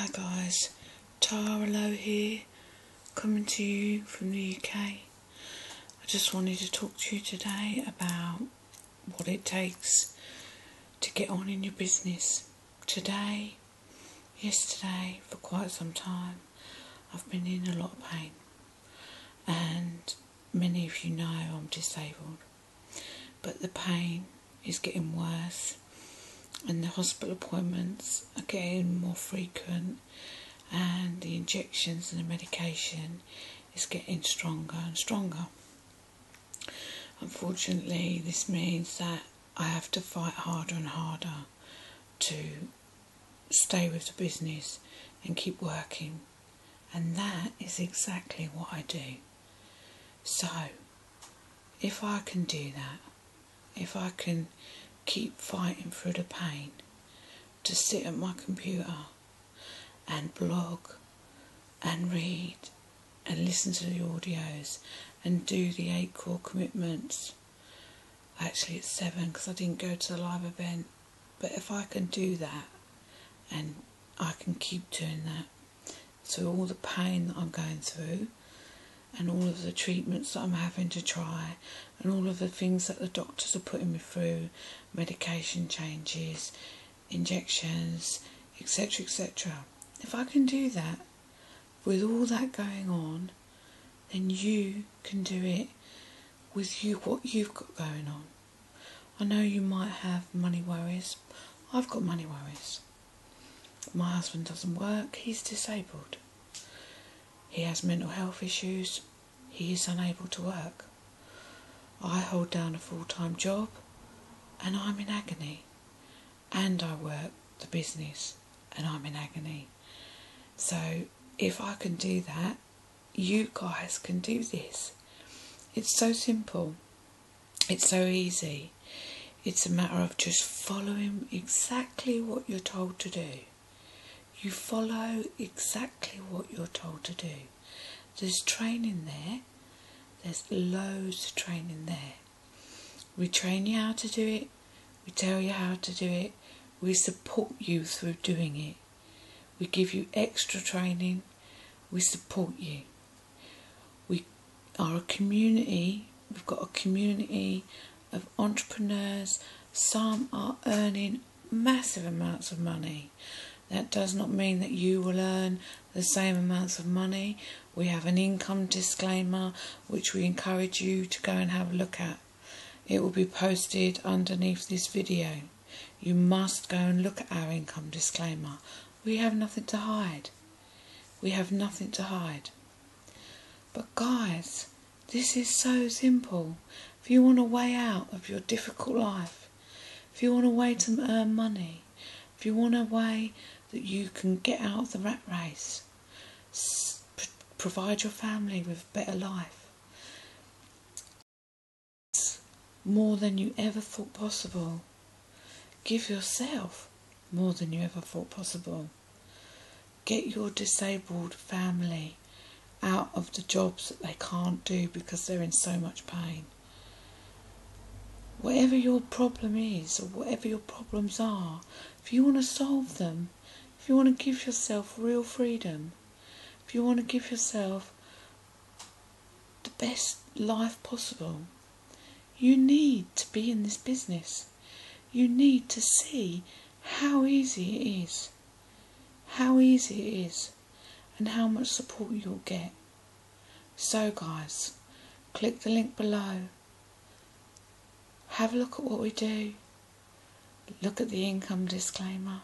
Hi guys, Tara Low here, coming to you from the UK. I just wanted to talk to you today about what it takes to get on in your business. Today, yesterday, for quite some time, I've been in a lot of pain, and many of you know I'm disabled, but the pain is getting worse and the hospital appointments are getting more frequent and the injections and the medication is getting stronger and stronger. Unfortunately, this means that I have to fight harder and harder to stay with the business and keep working, and that is exactly what I do. So, if I can do that, if I can keep fighting through the pain to sit at my computer and blog and read and listen to the audios and do the eight core commitments. Actually, it's seven because I didn't go to the live event. But if I can do that and I can keep doing that, so all the pain that I'm going through and all of the treatments that I'm having to try and all of the things that the doctors are putting me through medication changes, injections, etc. etc. If I can do that with all that going on, then you can do it with you what you've got going on. I know you might have money worries. I've got money worries. My husband doesn't work, he's disabled. He has mental health issues. He is unable to work. I hold down a full time job and I'm in agony. And I work the business and I'm in agony. So if I can do that, you guys can do this. It's so simple. It's so easy. It's a matter of just following exactly what you're told to do. You follow exactly what you're told to do. There's training there. There's loads of training there. We train you how to do it. We tell you how to do it. We support you through doing it. We give you extra training. We support you. We are a community. We've got a community of entrepreneurs. Some are earning massive amounts of money. That does not mean that you will earn the same amounts of money. We have an income disclaimer which we encourage you to go and have a look at. It will be posted underneath this video. You must go and look at our income disclaimer. We have nothing to hide. We have nothing to hide. But guys, this is so simple. If you want a way out of your difficult life, if you want a way to earn money, if you want a way that you can get out of the rat race, provide your family with a better life. More than you ever thought possible. Give yourself more than you ever thought possible. Get your disabled family out of the jobs that they can't do because they're in so much pain. Whatever your problem is, or whatever your problems are, if you want to solve them, if you want to give yourself real freedom, if you want to give yourself the best life possible, you need to be in this business. You need to see how easy it is, how easy it is, and how much support you'll get. So, guys, click the link below. Have a look at what we do. Look at the income disclaimer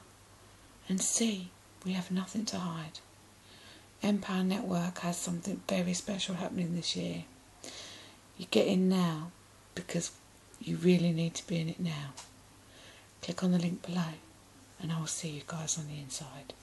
and see we have nothing to hide. Empower Network has something very special happening this year. You get in now because you really need to be in it now. Click on the link below and I will see you guys on the inside.